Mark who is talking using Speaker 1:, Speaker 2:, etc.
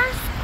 Speaker 1: atrás.